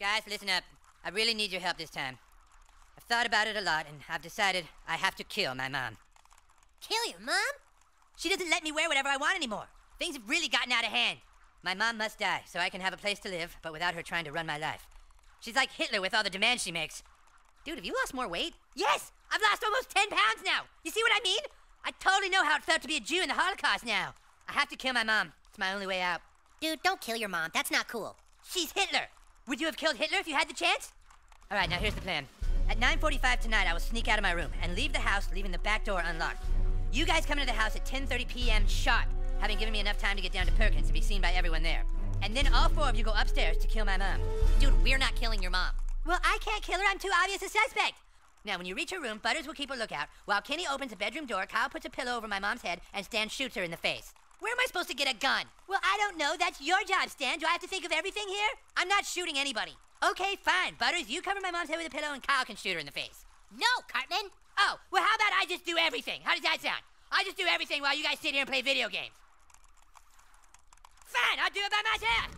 Guys, listen up. I really need your help this time. I've thought about it a lot, and I've decided I have to kill my mom. Kill your mom? She doesn't let me wear whatever I want anymore. Things have really gotten out of hand. My mom must die so I can have a place to live, but without her trying to run my life. She's like Hitler with all the demands she makes. Dude, have you lost more weight? Yes! I've lost almost 10 pounds now! You see what I mean? I totally know how it felt to be a Jew in the Holocaust now. I have to kill my mom. It's my only way out. Dude, don't kill your mom. That's not cool. She's Hitler! Would you have killed Hitler if you had the chance? Alright, now here's the plan. At 9.45 tonight, I will sneak out of my room and leave the house, leaving the back door unlocked. You guys come into the house at 10.30 p.m. sharp, having given me enough time to get down to Perkins and be seen by everyone there. And then all four of you go upstairs to kill my mom. Dude, we're not killing your mom. Well, I can't kill her. I'm too obvious a suspect. Now, when you reach her room, Butters will keep a lookout. While Kenny opens a bedroom door, Kyle puts a pillow over my mom's head, and Stan shoots her in the face. Where am I supposed to get a gun? Well, I don't know. That's your job, Stan. Do I have to think of everything here? I'm not shooting anybody. Okay, fine. Butters, you cover my mom's head with a pillow, and Kyle can shoot her in the face. No, Cartman. Oh, well, how about I just do everything? How does that sound? I just do everything while you guys sit here and play video games. Fine, I'll do it by myself.